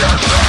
Shut up!